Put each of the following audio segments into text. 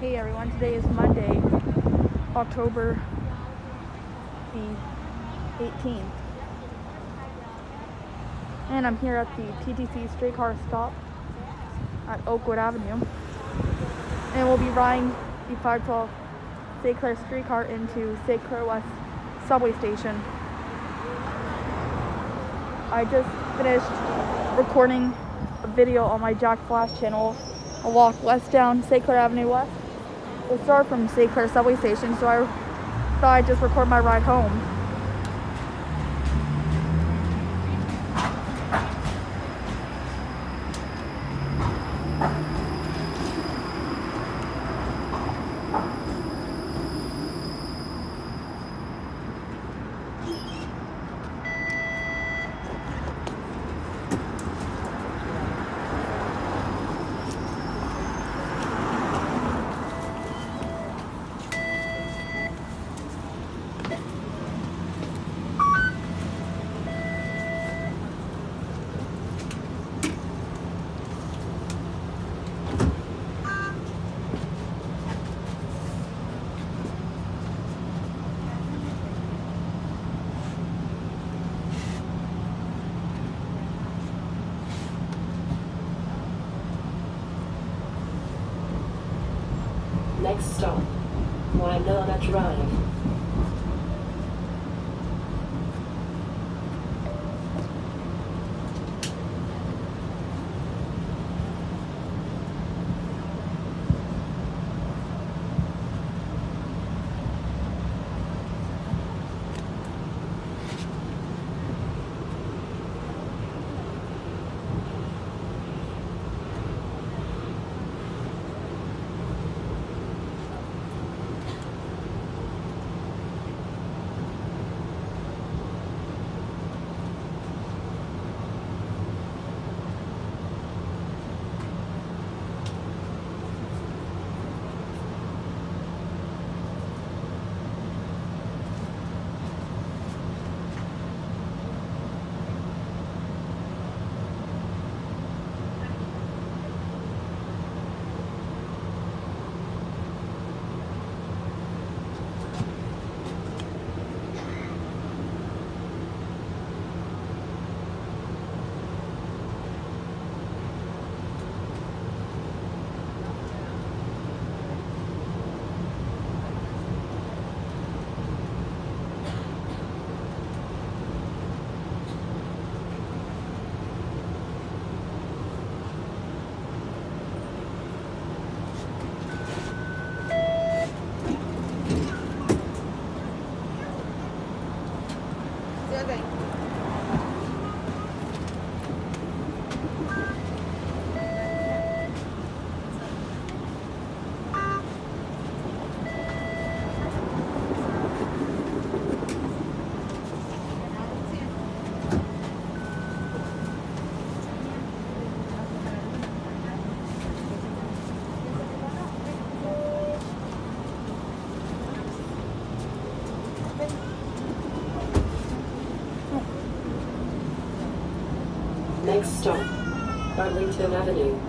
Hey everyone, today is Monday, October the 18th. And I'm here at the TTC streetcar stop at Oakwood Avenue. And we'll be riding the 512 St. Clair streetcar into St. Clair West subway station. I just finished recording a video on my Jack Flash channel, a walk west down St. Clair Avenue West. We'll start from St. Clair subway station, so I thought I'd just record my ride home. Next stop, Winona Drive. Arlington Avenue.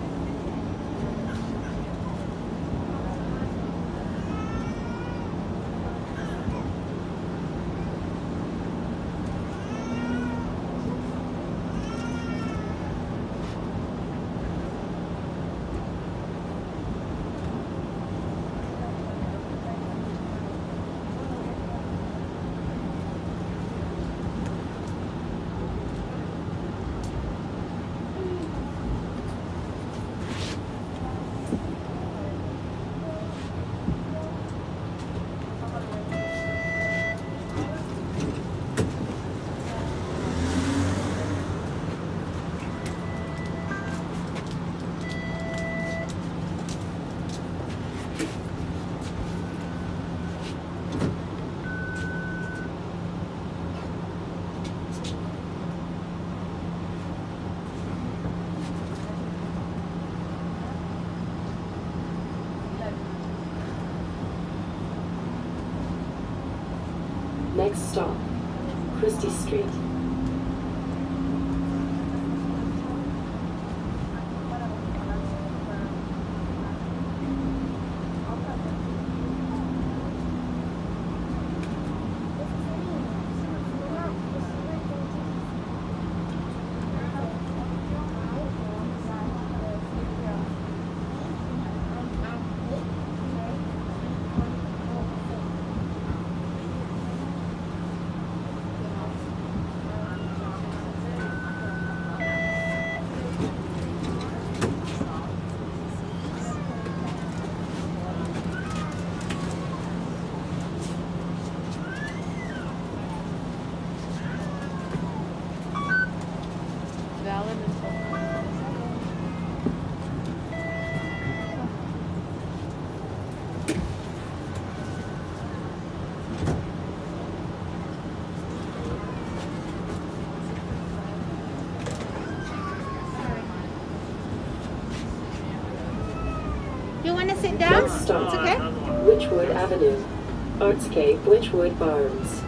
You want to sit down? Next stop, It's okay. Wychwood Avenue. Artscape Wychwood Barns.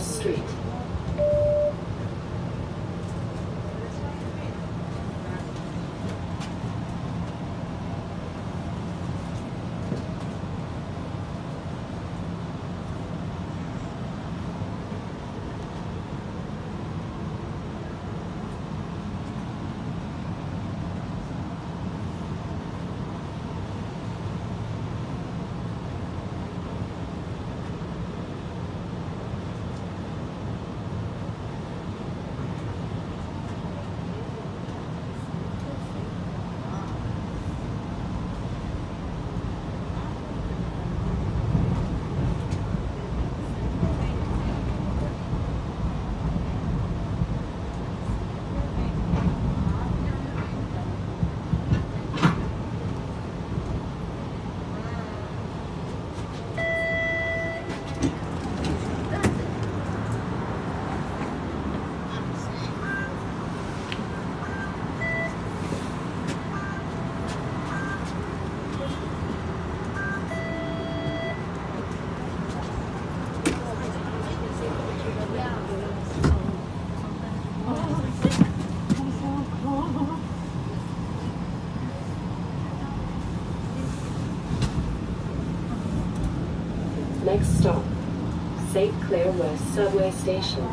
Street. St. Clair West Subway Station.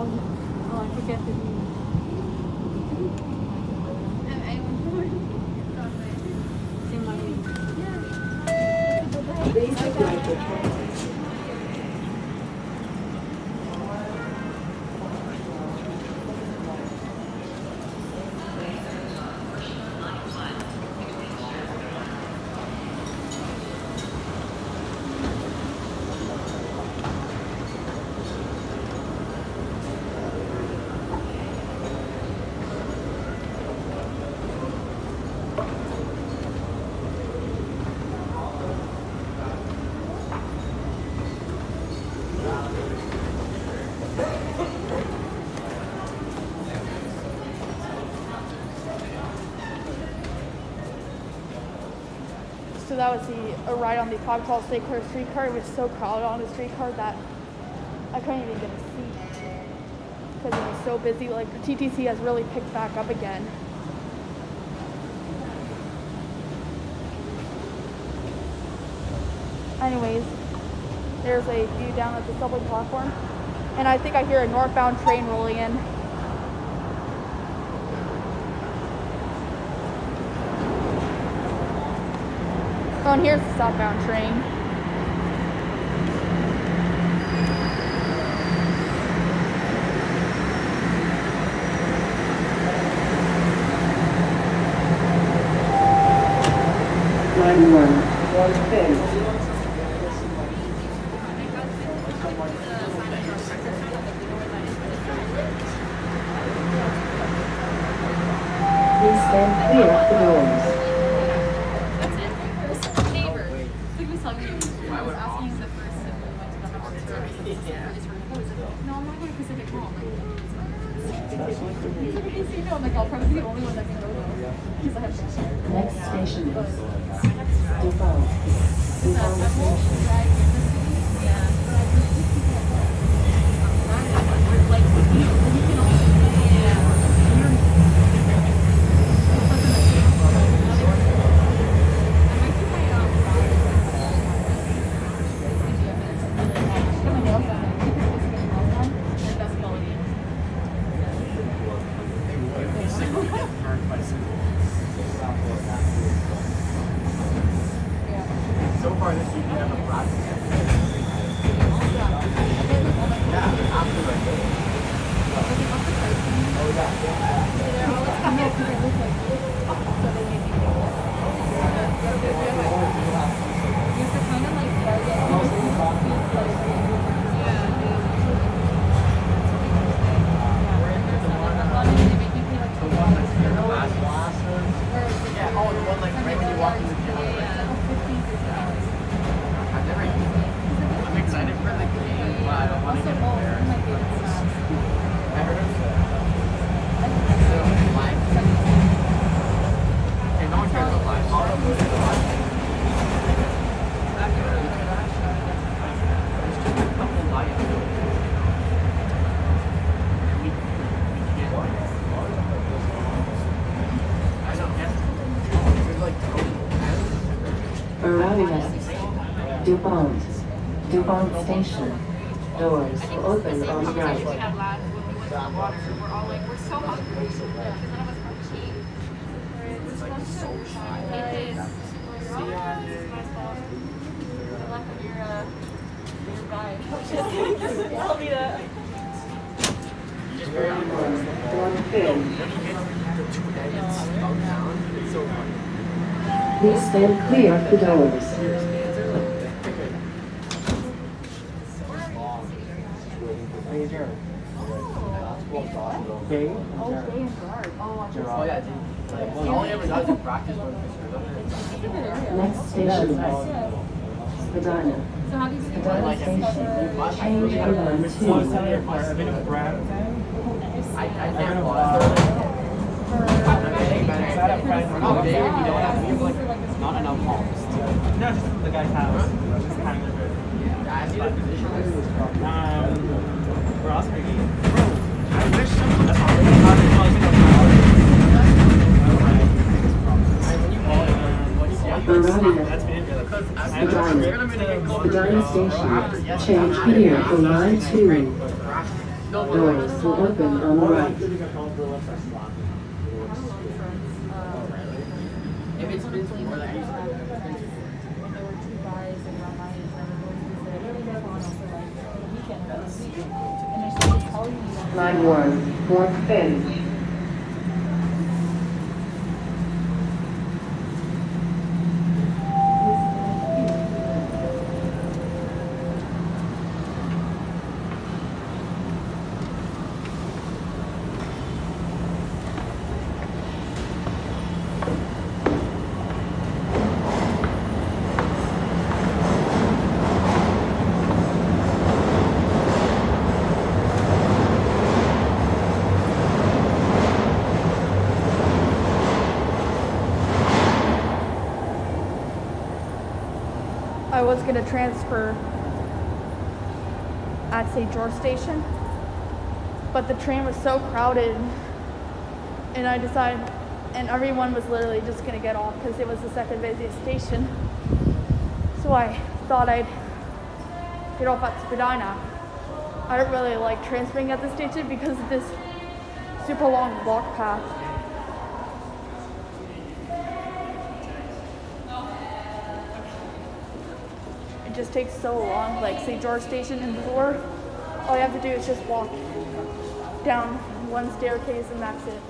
Oh, I forget the name. In my Basic life requirements. So that was the a ride on the Cogtal St. Clair streetcar. It was so crowded on the streetcar that I couldn't even get a seat because it was so busy. Like the TTC has really picked back up again. Anyways, there's a view down at the subway platform, and I think I hear a northbound train rolling in. And here's the southbound train. Line one, one fifth. Please stand clear of the doors. Dupont. Dupont Station. Doors will open on the we right. had last when we went to the water. We're all like, we're so hungry. Because none of us have cheese. It is. See you Good luck with your, uh, your guide. Tell me that. Please stand clear of the doors. Next station, Spadina. Spadina Station. Change over to. Not enough homes. No, just the guy's house. Just kind of good. Yeah. Um, we're all speaking. I wish someone. That's me. The Medina Station. Change here for line two. Doors will open on the right. Line one, North Bend. Was gonna transfer at St. George Station, but the train was so crowded, and I decided, and everyone was literally just gonna get off because it was the second busiest station. So I thought I'd get off at Spadina. I don't really like transferring at the station because of this super long walk path. Just takes so long. Like St. George Station and before, all you have to do is just walk down one staircase and that's it.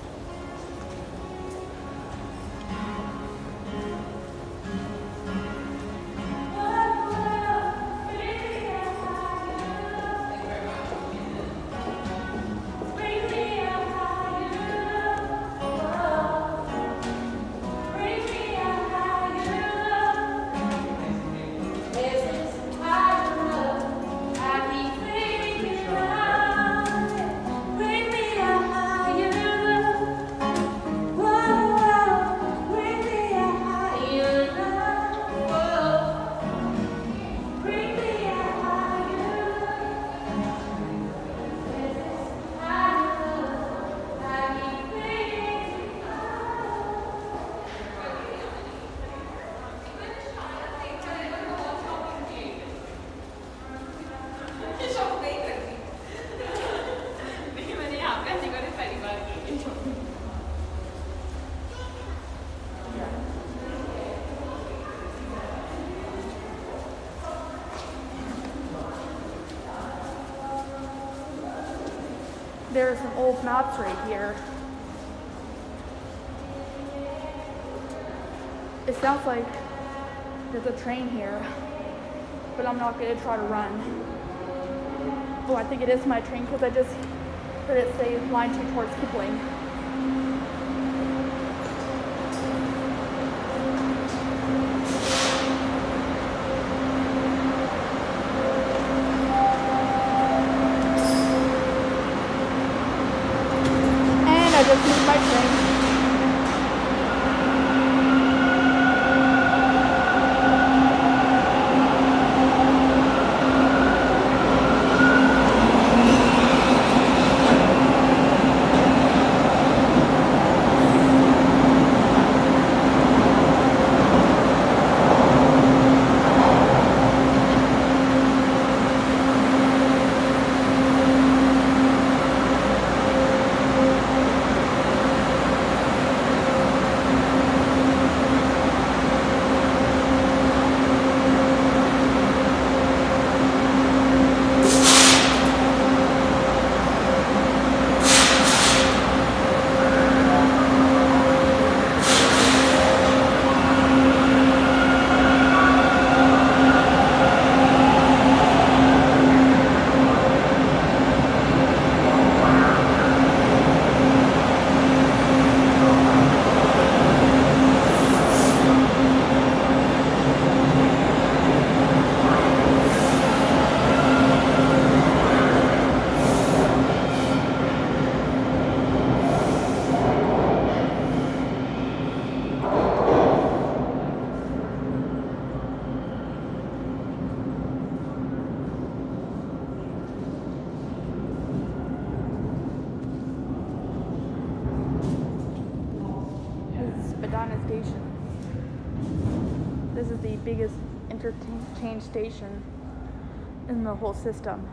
There's some old maps right here. It sounds like there's a train here, but I'm not gonna try to run. Oh, I think it is my train because I just heard it say line two towards Kipling. station in the whole system.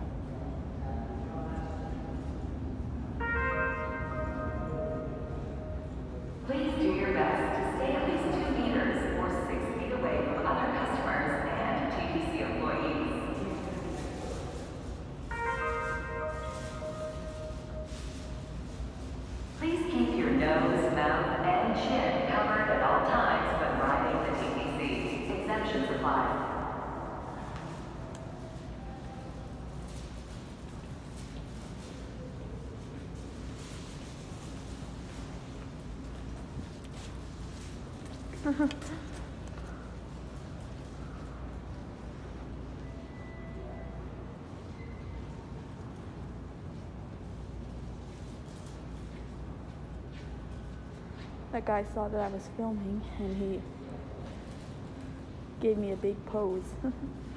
That guy saw that I was filming and he gave me a big pose.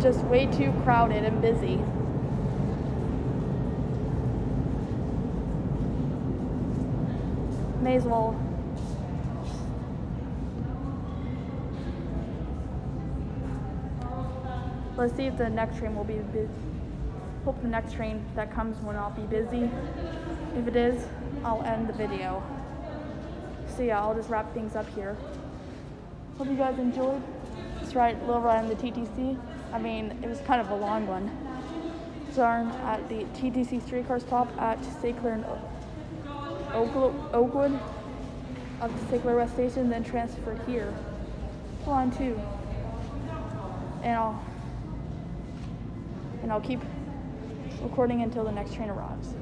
just way too crowded and busy. May as well. Let's see if the next train will be busy. Hope the next train that comes will not be busy. If it is, I'll end the video. So yeah, I'll just wrap things up here. Hope you guys enjoyed this ride, little ride on the TTC. I mean, it was kind of a long one. Starting at the TTC streetcar stop at St. Clair and Oakwood, up to St. Clair West Station, then transfer here. Line two. And I'll and I'll keep recording until the next train arrives.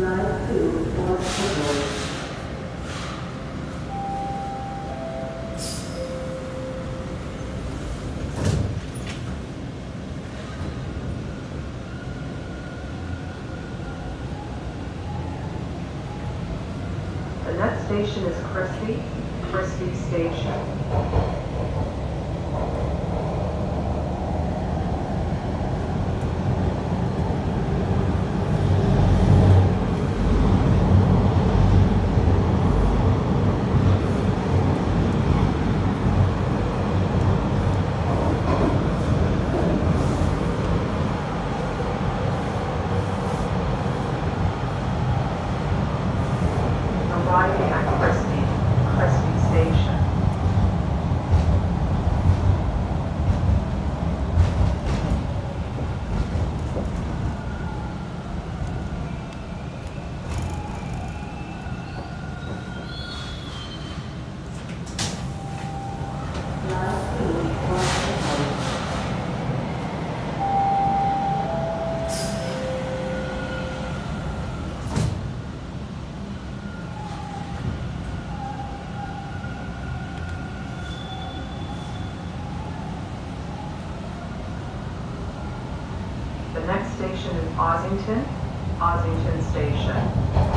Line two, one line. The next station is Christie, Christie Station. Arriving at Christie, Christie Station. Line two, one line. The next station is Ossington, Ossington Station.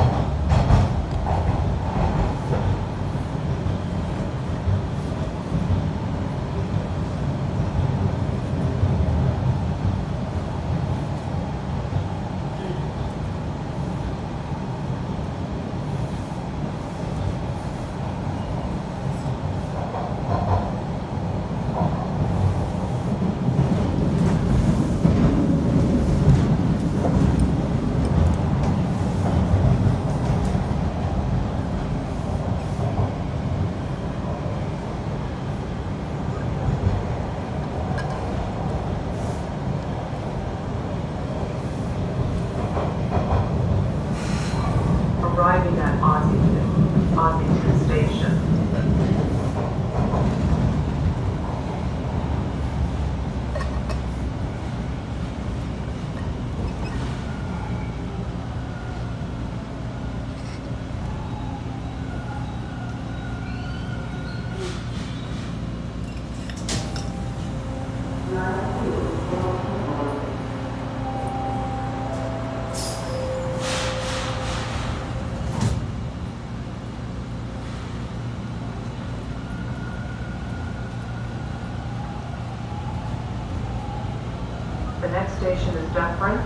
The next station is Dufferin,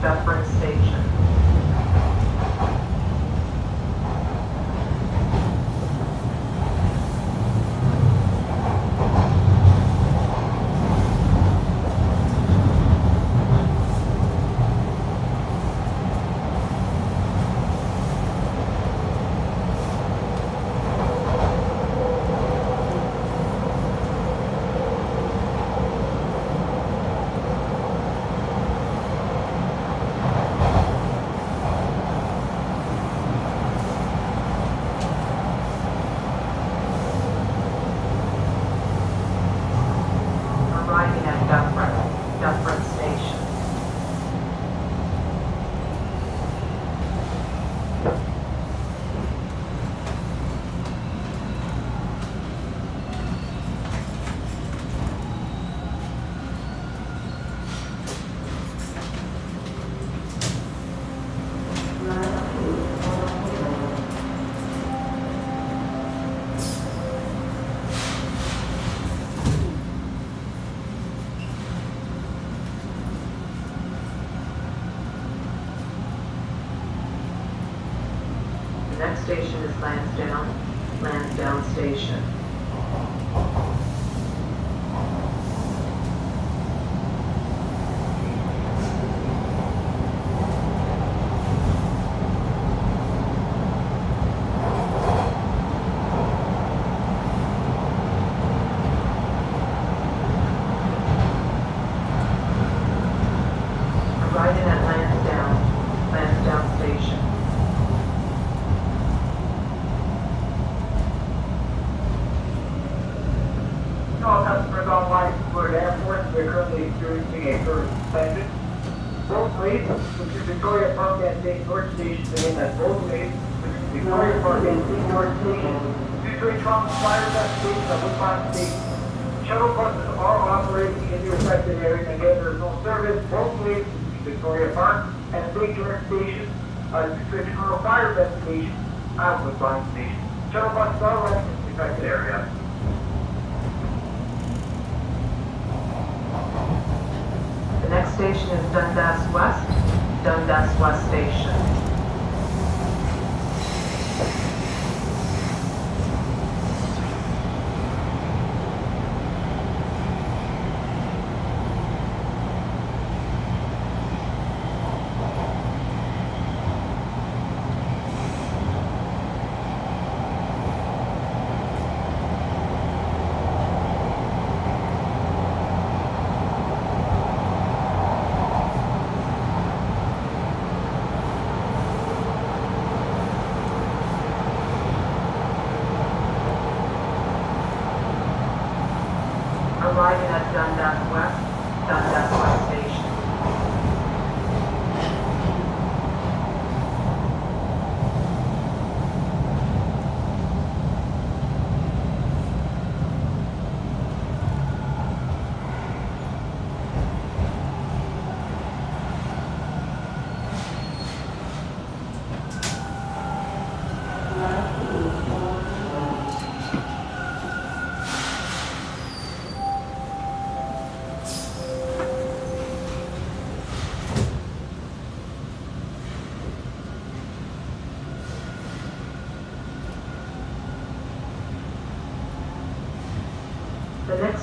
Dufferin Station.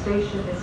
The station is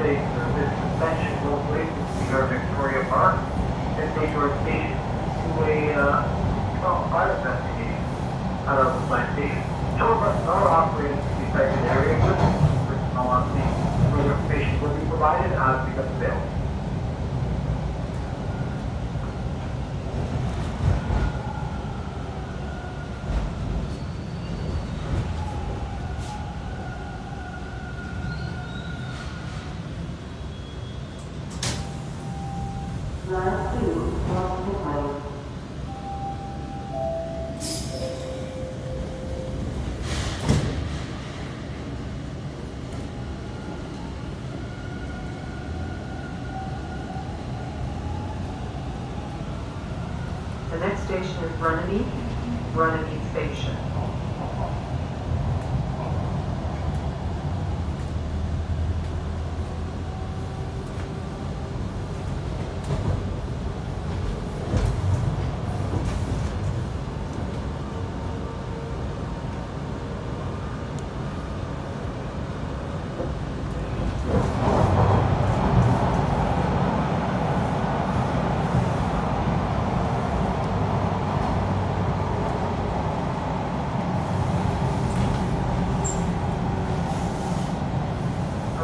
to experience a service suspension locally near Victoria Park and take your station to a, uh, well, fire investigation out of the plant station. Tour buses are operating in the affected area with personnel on scene. Further information will be provided as becomes available. Line 2, Boston Heights. The next station is Runnymede, Runnymede Station.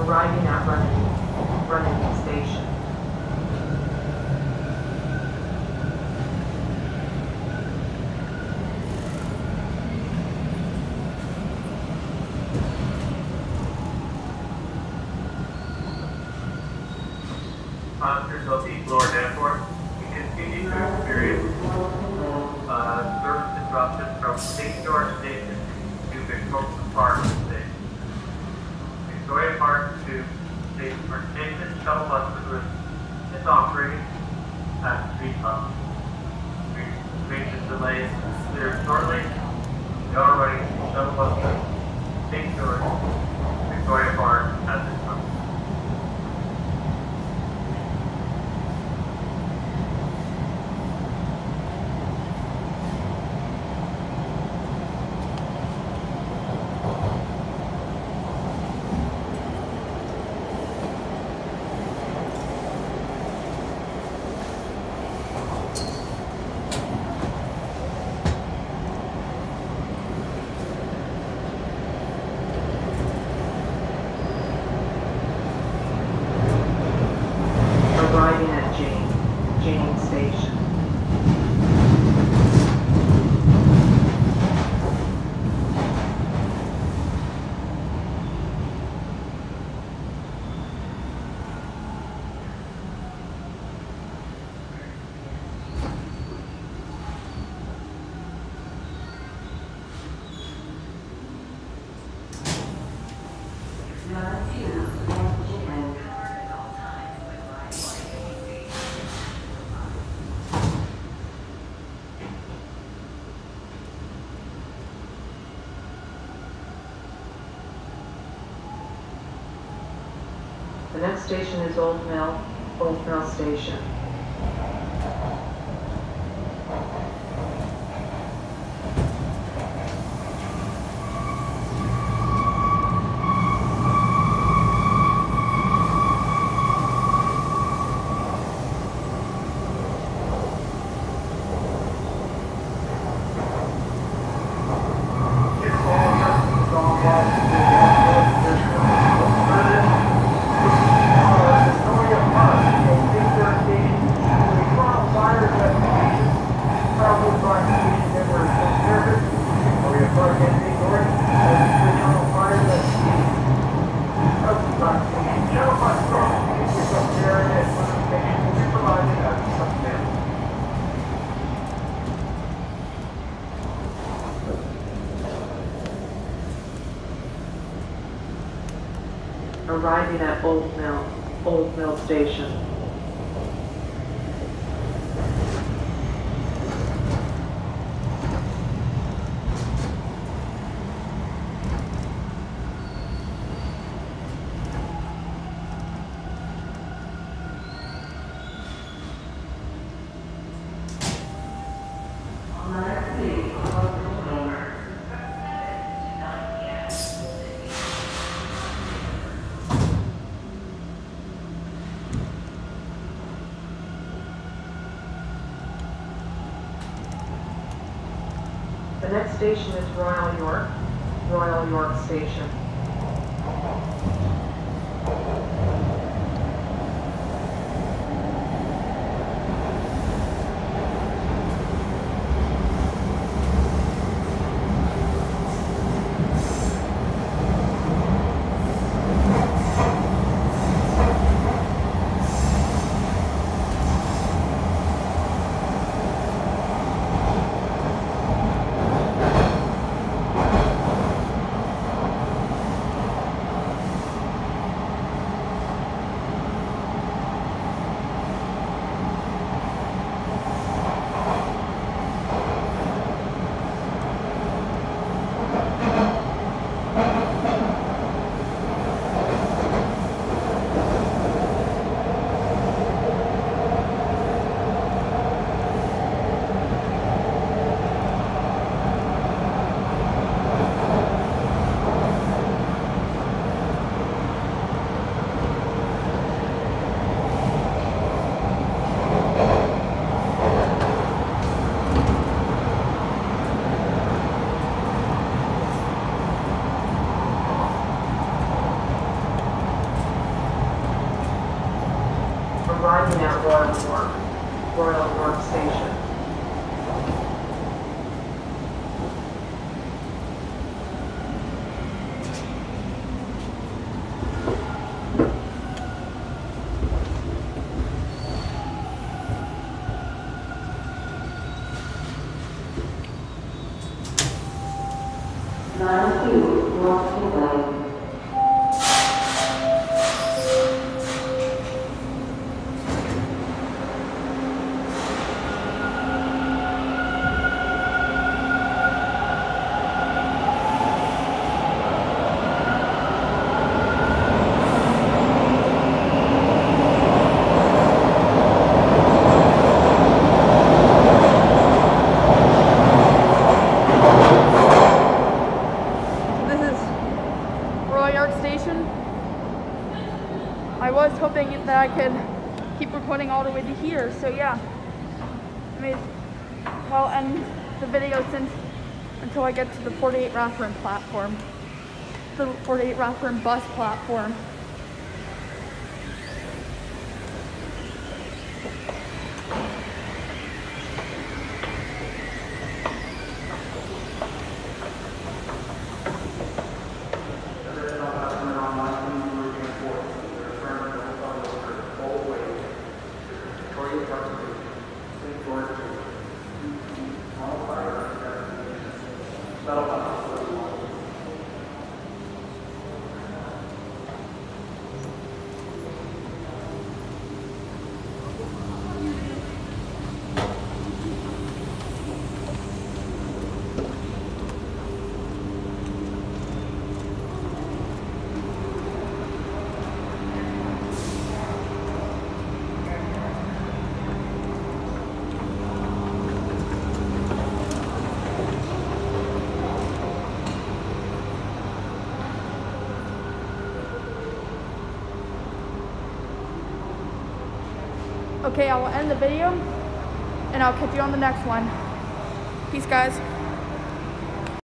Arriving at Runnymede, Runnymede Station. The next station is Old Mill, Old Mill Station. Arriving at Old Mill, Old Mill Station. York Station. I was hoping that I could keep recording all the way to here, so yeah. I mean, I'll end the video since until I get to the 48 Rathburn platform. The 48 Rathburn bus platform. Additional customers on line two through airport, there is currently no public service both ways. Victoria Park Station, St. George Station, Ronald Fire, Metal Hospital. Okay, I will end the video and I'll catch you on the next one. Peace, guys.